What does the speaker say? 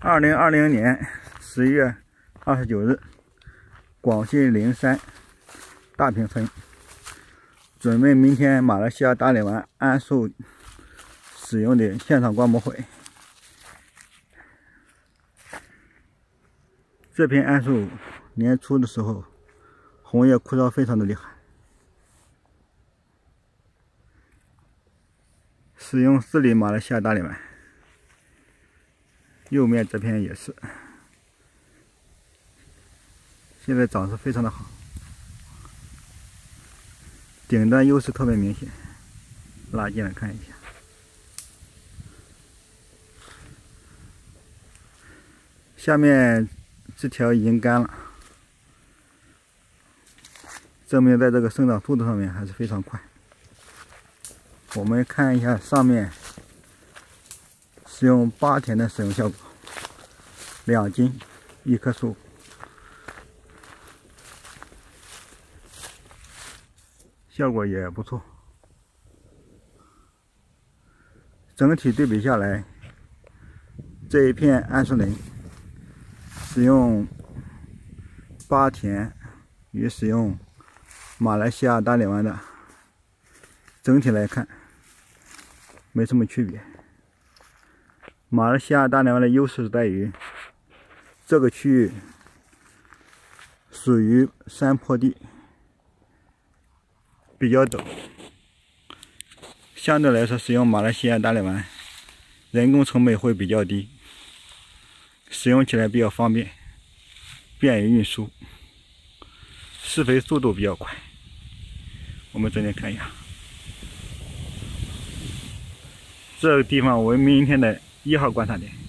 二零二零年十一月二十九日，广西灵山大坪村准备明天马来西亚大理湾桉树使用的现场观摩会。这片桉树年初的时候，红叶枯燥非常的厉害。使用四里马来西亚大理湾，右面这片也是，现在长势非常的好，顶端优势特别明显，拉近来看一下，下面枝条已经干了，证明在这个生长速度上面还是非常快。我们看一下上面，使用八田的使用效果，两斤一棵树，效果也不错。整体对比下来，这一片桉树林使用八田与使用马来西亚大理湾的，整体来看。没什么区别。马来西亚大理湾的优势在于，这个区域属于山坡地，比较陡，相对来说使用马来西亚大理湾，人工成本会比较低，使用起来比较方便，便于运输，施肥速度比较快。我们重点看一下。这个地方为明天的一号观察点。